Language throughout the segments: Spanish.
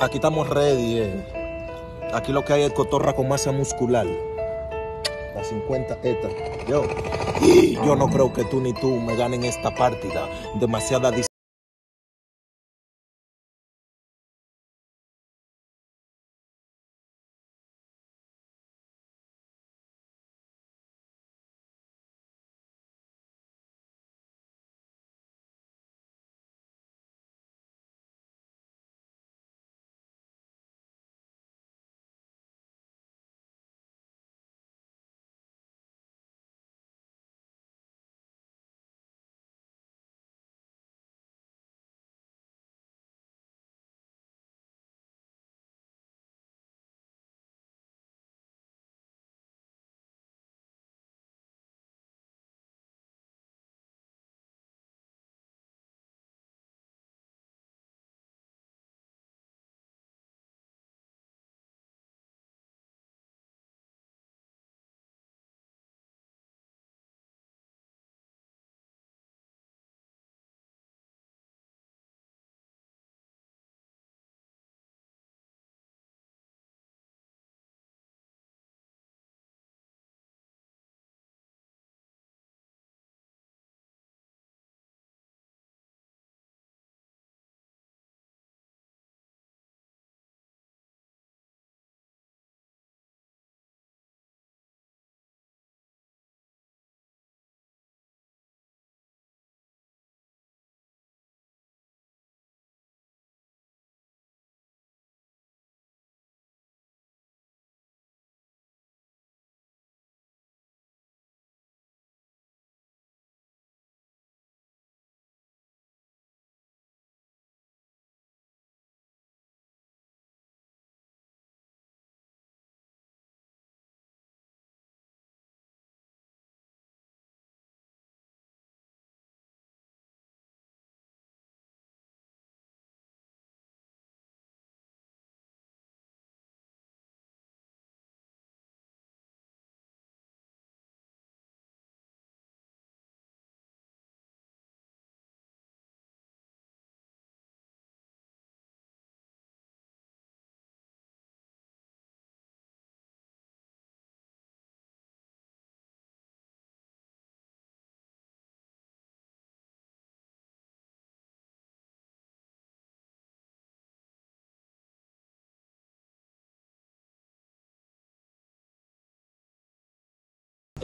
Aquí estamos ready, eh. Aquí lo que hay es cotorra con masa muscular. La 50 esta. Yo. Y yo no creo que tú ni tú me ganen esta partida. Demasiada dis-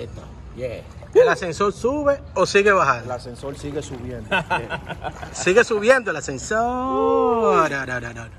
esta. Yeah. ¿El ascensor sube o sigue El bajando? ascensor sigue subiendo. Sigue subiendo el ascensor.